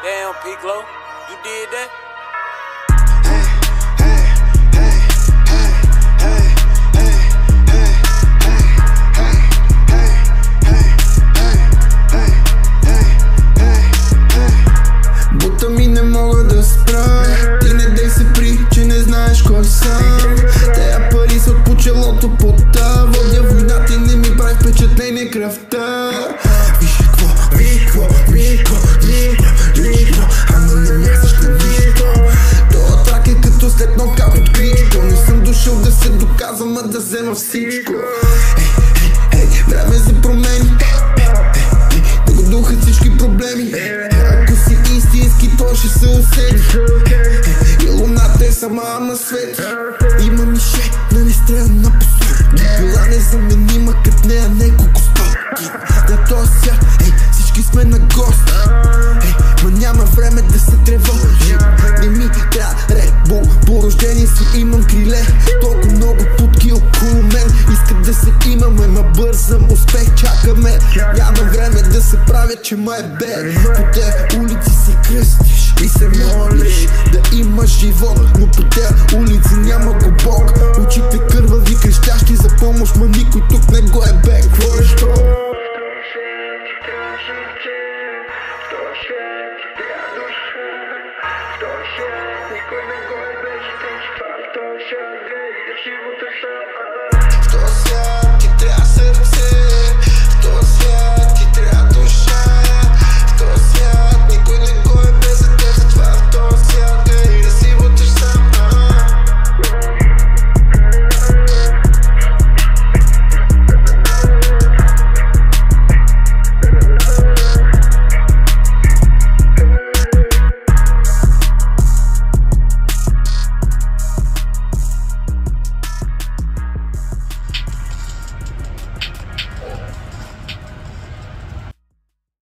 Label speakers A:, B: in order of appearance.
A: P Glow, you did that?
B: Кой съм. Тея пари са от почелото пота Водя да взема всичко. Ей, ей, ей, време за промени. Да го духат всички проблеми. Ако си истински, то ще се усети. И луната е сама на свет. Има мише на нестрелна посока Била незаменима като нея неколко стоки. На този свят, ей, всички сме на гост. Ей, ма няма време да се тревожи се правя, че ма е бе По те улици се кръстиш и се молиш Да имаш живот, но по те улици няма го Бог. Очите кървави, крещящи за помощ, ма никой тук не го е бе Какво е що?
C: Никой не го е